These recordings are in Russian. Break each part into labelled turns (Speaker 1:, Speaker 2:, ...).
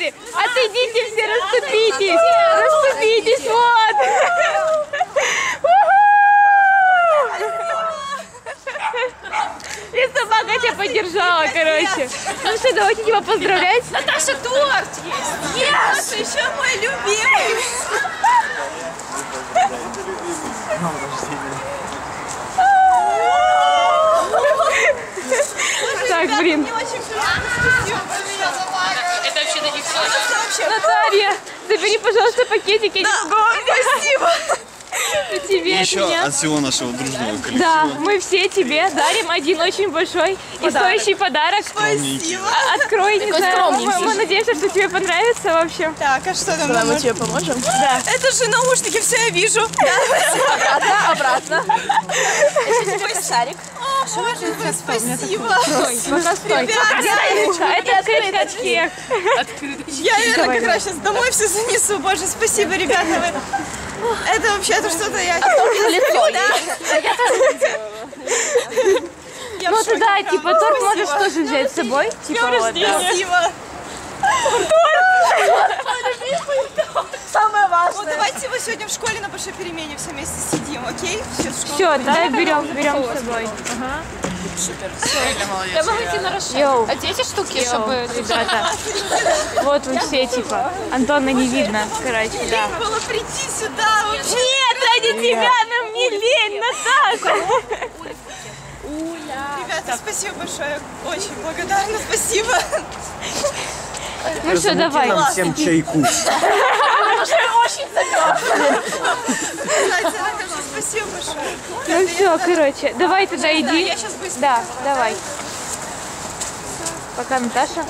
Speaker 1: Смотри, отойдите все, расступитесь. Расступитесь, вот. И собака тебя поддержала, короче. Ну что, давайте тебя поздравлять.
Speaker 2: Наташа, торт есть! Нет! Наташа, еще мой любимый!
Speaker 1: Так, блин.
Speaker 2: Мне очень приятно, спасибо большое.
Speaker 3: Это вообще на них все.
Speaker 1: Наталья, забери, пожалуйста, пакетик, я не могу.
Speaker 2: Спасибо!
Speaker 1: И тебе от
Speaker 4: Еще
Speaker 1: меня.
Speaker 4: от всего нашего дружного коллектива.
Speaker 1: Да, мы все тебе дарим один очень большой и стоящий подарок.
Speaker 2: Спасибо!
Speaker 1: Открой, не знаю, мы, мы надеемся, что тебе понравится, в общем.
Speaker 2: Так, а что там? мы тебе поможем?
Speaker 1: Да.
Speaker 2: Это же наушники, все я вижу.
Speaker 5: Обратно, обратно.
Speaker 2: шарик. О, спасибо.
Speaker 1: Пока стой. А это всех.
Speaker 2: Я, наверное, как раз сейчас домой все занесу. Боже, спасибо, ребята. вы- Это вообще-то что-то я...
Speaker 5: Лицо
Speaker 2: Я в
Speaker 1: Ну
Speaker 2: шоке.
Speaker 1: туда, типа, торт можешь тоже взять с собой. Типа вот, да.
Speaker 2: Спасибо.
Speaker 5: Самое
Speaker 2: Вот
Speaker 5: важное.
Speaker 2: давайте мы сегодня в школе на большой перемене все вместе сидим, окей?
Speaker 1: Все, тогда берем, берем с собой.
Speaker 3: Я могу идти на расширение.
Speaker 1: Йоу.
Speaker 3: А эти штуки,
Speaker 1: Йоу,
Speaker 3: чтобы...
Speaker 1: ребята. Вот вы все, типа. Антона не видно, короче, да.
Speaker 2: Лень было прийти сюда вообще.
Speaker 1: Нет, ради тебя нам не лень, Наташа.
Speaker 2: Ребята, спасибо большое. Очень благодарна, спасибо.
Speaker 1: Ну что, давай.
Speaker 6: Нам всем чайку.
Speaker 2: Наташа, спасибо большое.
Speaker 1: Ну все, короче, давай туда
Speaker 2: Да,
Speaker 1: иди.
Speaker 2: я сейчас быстро.
Speaker 1: Да, давай. Пока, Наташа.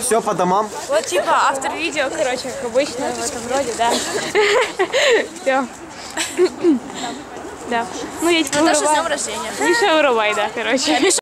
Speaker 6: Все по домам.
Speaker 1: Вот типа автор видео, короче, как обычно в этом роде, да. Все. Да. Ну, я тебя
Speaker 5: Наташа, с днем рождения.
Speaker 1: Миша, вырубай, да, короче.